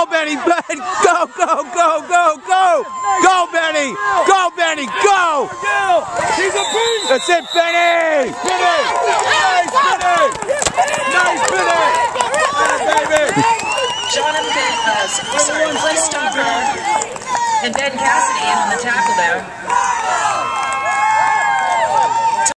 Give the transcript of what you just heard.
Go, Benny! Ben! Go, go, go, go, go! Go, Benny! Go, Benny! Go! He's a beast! That's it, Benny! Benny! Nice, Benny! Nice, Benny! baby! Jonathan, uh, sorry, Cliff Stopper and Ben Cassidy in on the tackle there.